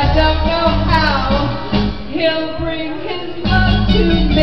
I don't know how, he'll bring his love to me.